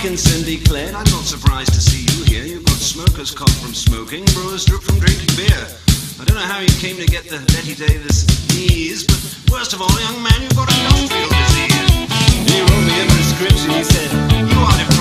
Mike and Cindy Clint. I'm not surprised to see you here. You've got smoker's cough from smoking, brewer's drip from drinking beer. I don't know how you came to get the Bette Davis knees, but worst of all, young man, you've got industrial disease. He wrote me a prescription. He said, You are depressed.